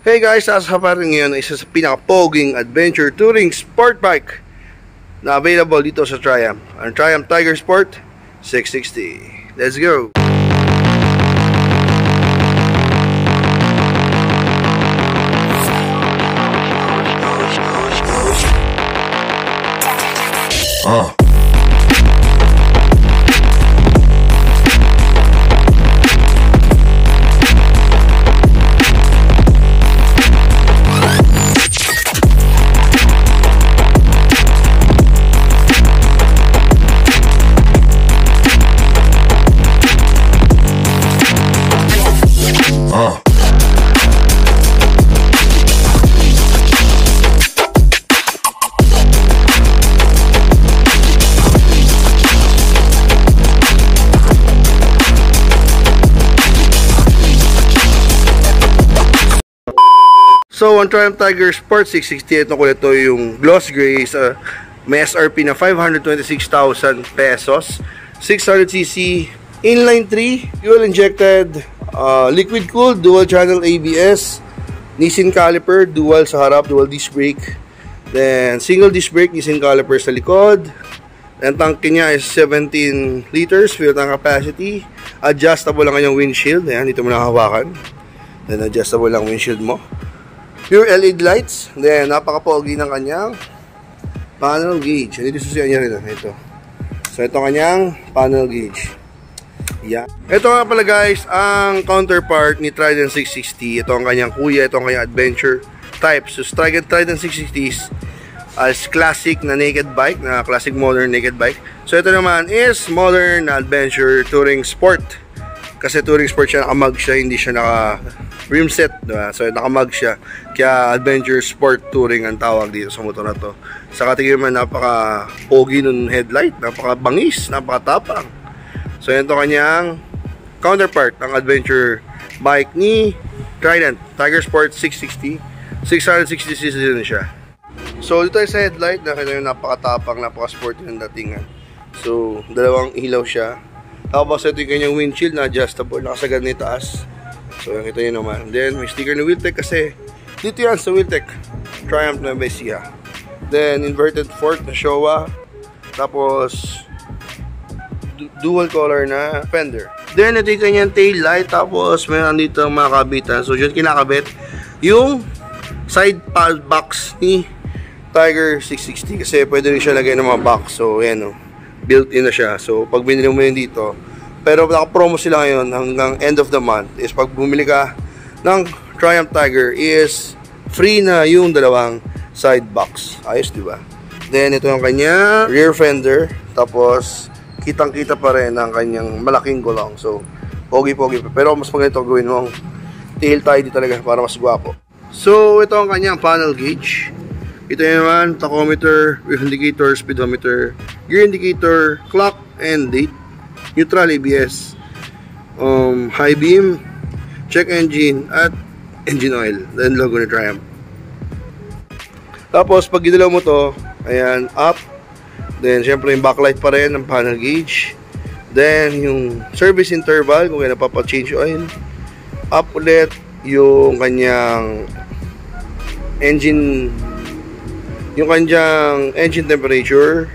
Hey guys, asa pa rin ngayon isa sa pinaka-poging adventure touring sport bike na available dito sa Triumph. Ang Triumph Tiger Sport 660. Let's go! So, ang Triumph Tiger Sport 660, ito ko ito yung gloss gray sa may SRP na 526,000 pesos. 600cc, inline 3, fuel injected, uh, liquid cooled, dual channel ABS, Nissin caliper, dual sa harap, dual disc brake. Then, single disc brake, Nissin caliper sa likod. Ang tank niya is 17 liters, fuel tank capacity. Adjustable lang kanyang windshield. Ayan, dito mo nakahawakan. Then, adjustable lang windshield mo. Pure LED lights. Then, napaka-pogi ng kanyang panel gauge. Dito susiyan niya rin. Ito. So, ito kanyang panel gauge. Yeah. Ito nga pala guys, ang counterpart ni Trident 660. Ito ang kanyang kuya, ito ang kanyang adventure type. So, Trident, Trident 660 as classic na naked bike, na classic modern naked bike. So, ito naman is modern adventure touring sport. Kasi touring sport siya, nakamag siya, hindi siya naka rim set, diba? So nakamag siya. Kaya adventure sport touring ang tawag dito sa motor na to. Sa katigin man napaka pogi nun headlight, napaka bangis, napaka tapang. So ito kanyang counterpart ang adventure bike ni Trident Tiger Sport 660. 660cc din siya. So dito sa headlight, nakita nyo napakatapang, napaka-sporty ng datingan. So dalawang ilaw siya. Tapos ito yung kanyang windshield na adjustable, nakasagad ni taas. So, nakita nyo naman. Then, may sticker na Wheeltech kasi dito yan sa Wheeltech. Triumph na Vesia. Then, inverted fork na Showa. Tapos, dual color na fender. Then, ito yung kanyang tail light. Tapos, meron dito mga kabitan. So, dyan kinakabit yung side pad box ni Tiger 660. Kasi pwede rin siya lagay ng mga box. So, yan o. Oh. Built-in na siya. So, pag binili mo yun dito, pero naka-promo sila ngayon hanggang end of the month is pag bumili ka ng Triumph Tiger is free na yung dalawang side box. Ayos, di ba? Then ito yung kanya rear fender tapos kitang-kita pa rin ang kanyang malaking gulong. So, pogi-pogi. Pero mas maganda gawin mong tail tidy talaga para mas gwapo. So, ito ang kanyang panel gauge. Ito naman, tachometer, wheel indicator, speedometer, gear indicator, clock, and date neutral ABS, um, high beam, check engine, at engine oil. Then logo ni Triumph. Tapos pag ginalaw mo to, ayan, up. Then syempre yung backlight pa rin ng panel gauge. Then yung service interval, kung kaya napapa-change oil. Up ulit yung kanyang engine yung kanyang engine temperature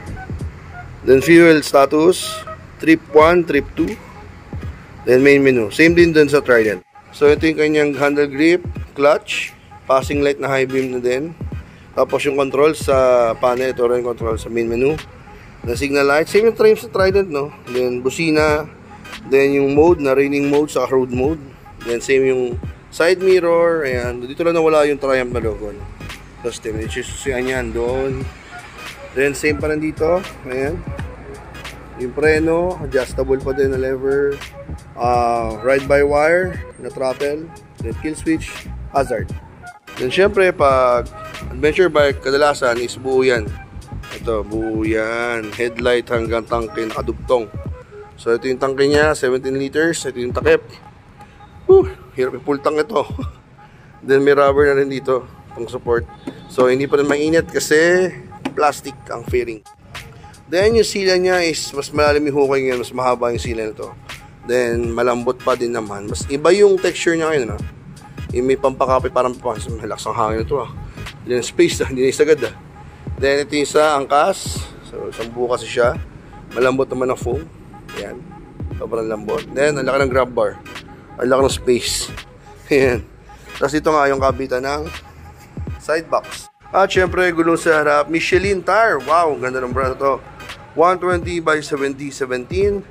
then fuel status trip 1, trip 2 then main menu. Same din dun sa Trident. So ito yung kanyang handle grip clutch passing light na high beam na din. Tapos yung control sa panel ito rin control sa main menu. Na signal light same yung trim sa Trident no? Then busina then yung mode na raining mode sa road mode. Then same yung side mirror ayan. Dito lang nawala yung Triumph na logo no? tapos din susiyan yan doon. Then same pa rin dito ayan yung preno, adjustable pa din na lever. Uh, ride by wire na throttle. Then kill switch, hazard. Then syempre pag adventure bike, kadalasan is buo yan. Ito, buo yan. Headlight hanggang tangke nakadugtong. So ito yung tangke niya, 17 liters. Ito yung takip. Whew, hirap full tank ito. Then may rubber na rin dito pang support. So hindi pa rin mainit kasi plastic ang fairing. Then yung sila niya is mas malalim yung hukay ngayon, mas mahaba yung sila nito. Then malambot pa din naman. Mas iba yung texture niya ngayon, no? Yung may pampakape parang malakas ang hangin ito ah. Yan space na, hindi na isagad ah. Then ito yung sa angkas. So isang buo kasi siya. Malambot naman ang foam. Ayan. Sobrang lambot. Then ang laki ng grab bar. Ang laki ng space. Ayan. Tapos ito nga yung kabitan ng side box. At syempre, gulong sa harap, Michelin tire. Wow, ganda ng brand to. 120 by 70 17.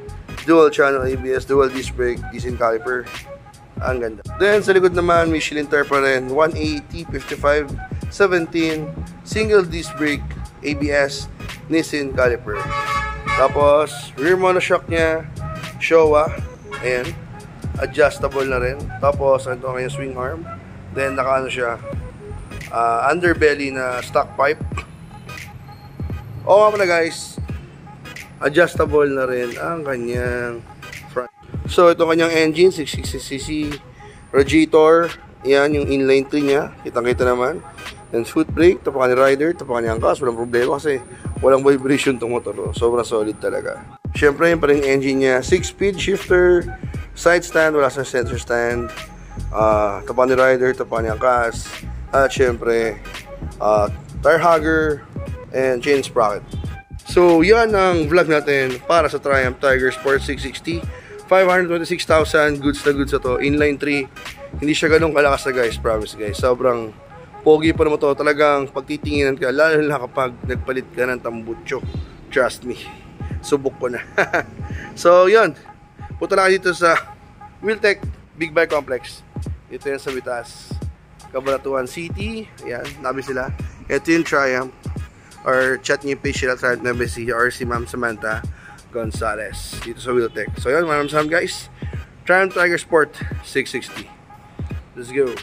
Dual channel ABS, dual disc brake, decent caliper. Ang ganda. Then sa likod naman, Michelin tire pa rin. 180 55 17. Single disc brake, ABS, Nissin caliper. Tapos, rear monoshock niya, Showa. Ayan. Adjustable na rin. Tapos, ito ang swing arm. Then, naka ano siya, uh, underbelly na stock pipe. O nga pala guys, adjustable na rin ang kanyang front. So ito kanyang engine, 660cc radiator. Yan yung inline 3 niya. Kitang kita naman. Then foot brake, ito pa kanyang rider, ito pa kanyang angkas. Walang problema kasi walang vibration itong motor. Oh. Sobrang solid talaga. Siyempre, yung pa engine niya. 6-speed shifter, side stand, wala sa center stand. Uh, ito pa ni rider, ito pa kanyang angkas. At syempre, uh, tire hugger and chain sprocket. So, yan ang vlog natin para sa Triumph Tiger Sport 660. 526,000 goods na goods na to. Inline 3. Hindi siya ganun kalakas na guys. Promise guys. Sobrang pogi pa naman to. Talagang pagtitinginan ka. Lalo na kapag nagpalit ka ng tambutso. Trust me. Subok ko na. so, yun. Punta na dito sa Wheeltech Big Bike Complex. Ito yan sa Vitas. Cabanatuan City. Ayan, nabi sila. Ito yung Triumph. Or chat niyo yung page sila Triumph or si Ma'am Samantha Gonzalez dito sa Wheeltech. So yun, maraming salamat guys. Triumph Tiger Sport 660. Let's go.